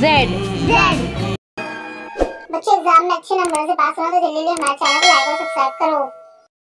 Z बच्चे exam में अच्छे नंबर से पास होना तो दिल्ली जल्दी हमारे चैनल को लाइक और सब्सक्राइब करो।